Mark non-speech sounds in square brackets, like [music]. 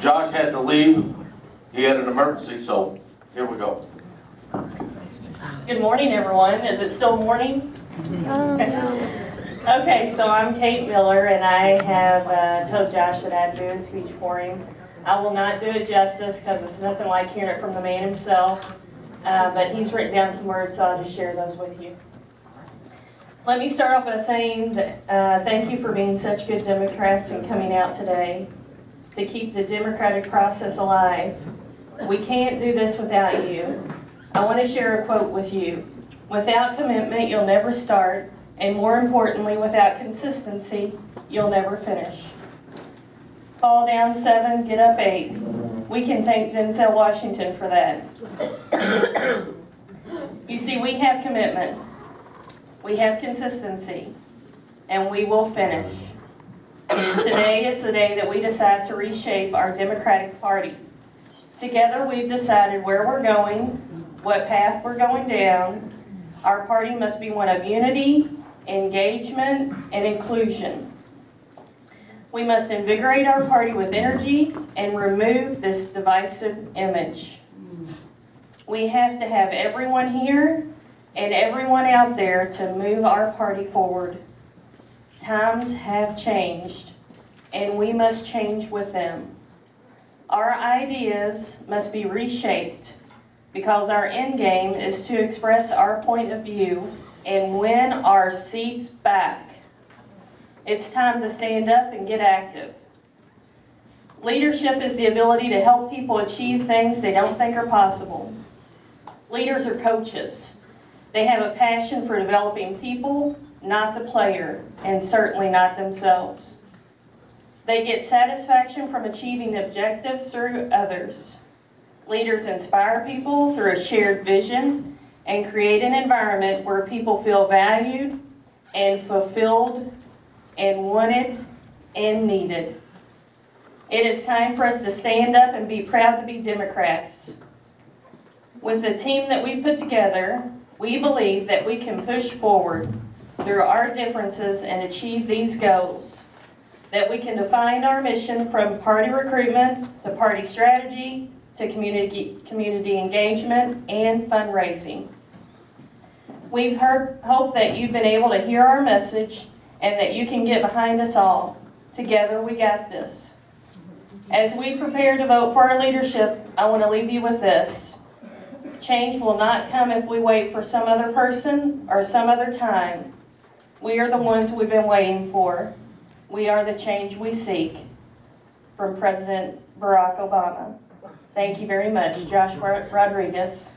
Josh had to leave. He had an emergency, so here we go. Good morning, everyone. Is it still morning? [laughs] Okay, so I'm Kate Miller, and I have uh, told Josh that I'd do a speech for him. I will not do it justice, because it's nothing like hearing it from the man himself, Uh, but he's written down some words, so I'll just share those with you. Let me start off by saying that, uh, thank you for being such good Democrats and coming out today to keep the democratic process alive. We can't do this without you. I want to share a quote with you. Without commitment, you'll never start, and more importantly, without consistency, you'll never finish. Fall down seven, get up eight. We can thank Denzel Washington for that. [coughs] You see, we have commitment, we have consistency, and we will finish. Today is the day that we decide to reshape our Democratic Party. Together, we've decided where we're going, what path we're going down. Our party must be one of unity, engagement, and inclusion. We must invigorate our party with energy and remove this divisive image. We have to have everyone here and everyone out there to move our party forward. Times have changed, and we must change with them. Our ideas must be reshaped because our end game is to express our point of view and win our seats back. It's time to stand up and get active. Leadership is the ability to help people achieve things they don't think are possible. Leaders are coaches. They have a passion for developing people, not the player, and certainly not themselves. They get satisfaction from achieving objectives through others. Leaders inspire people through a shared vision and create an environment where people feel valued and fulfilled and wanted and needed. It is time for us to stand up and be proud to be Democrats. With the team that we put together, we believe that we can push forward through our differences and achieve these goals. That we can define our mission from party recruitment to party strategy to community, community engagement and fundraising. We've heard, hope that you've been able to hear our message and that you can get behind us all. Together, we got this. As we prepare to vote for our leadership, I want to leave you with this. Change will not come if we wait for some other person or some other time. We are the ones we've been waiting for. We are the change we seek. From President Barack Obama. Thank you very much. Josh Rodriquez.